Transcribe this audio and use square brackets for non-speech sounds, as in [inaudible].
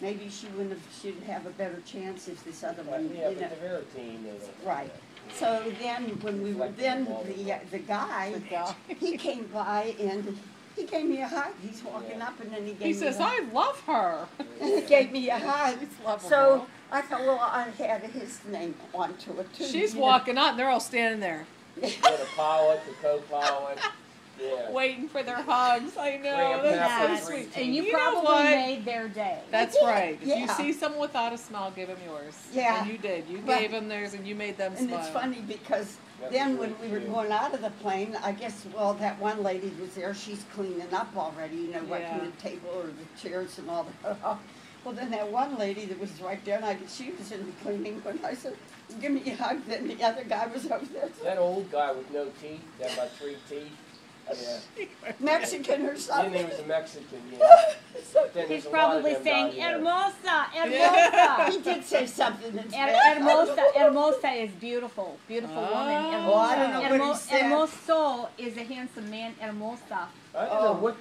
maybe she wouldn't have, she'd have a better chance if this other one, you Yeah, know. but the Vera team, they don't. Right. So then, when we were, then the, the guy, The guy. he came by and he gave me a hug. He's walking Yeah. up and then he gave He me says, a hug. I love her. [laughs] He gave me a [laughs] hug. He's lovable. So I thought, well, I had his name onto it too. She's you know. walking out, and they're all standing there, [laughs] Yeah, the pilot, the co-pilot, yeah. waiting for their hugs. I know, Graham that's Papple's so sweet. And you You know probably what? made their day. That's did, right. If you see someone without a smile, give them yours. Yeah. And you did. You But- gave them theirs, and you made them And smile. And it's funny because That then when we were going out of the plane, I guess, well, that one lady was there, she's cleaning up already, you know, wiping Yeah. the table or the chairs and all that. [laughs] Well, then that one lady that was right there, and I, she was in the cleaning, when I said, give me a hug, then the other guy was over there, That old guy with no teeth, that about three teeth, yeah. Mexican or Then he something. was a Mexican, yeah. [laughs] So Then He's a lot of probably them saying, down here. Hermosa, Yeah. [laughs] He did say something that's Her- bad. Hermosa, Hermosa is beautiful, beautiful woman. Oh. Oh, I don't know what he Hermo- said. Hermoso is a handsome man, Hermosa. I don't know Oh. what,